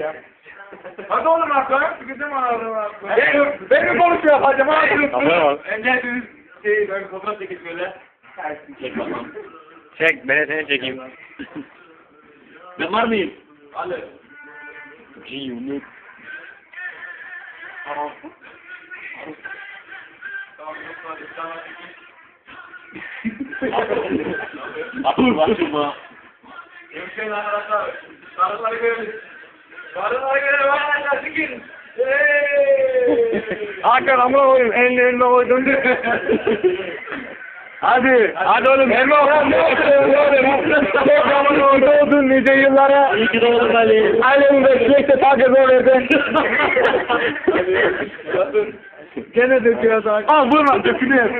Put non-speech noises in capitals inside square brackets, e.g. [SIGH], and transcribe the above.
ya. Hadi oğlum Hakan. Bizim ağrım Hakan. Ben, ben mi konuşuyorum hacım abi? Tamam. Önce biz şey böyle fotoğraf çekip böyle. Çek bakalım. Çek, ben de seni çekeyim. Ben var mıyım? Hadi. G-Unit. Tamam. Tamam, hadi, tamam. Akıl başıma. Görüşürüz arkadaşlar. Sarıları görelim. Sarıları görelim arkadaşlar. Sikin. Hey! [LAUGHS] Hakan amına koyayım elini elime koydum. [LAUGHS] Hadi, hadi oğlum elime koyayım. Ne yapıyorsun oğlum? Çok amına koydun nice yıllara. İyi ki doğdun Ali. Ailemin de sürekli takip verdi. [LAUGHS] Gene döküyor takip. Al vurma dökülüyor.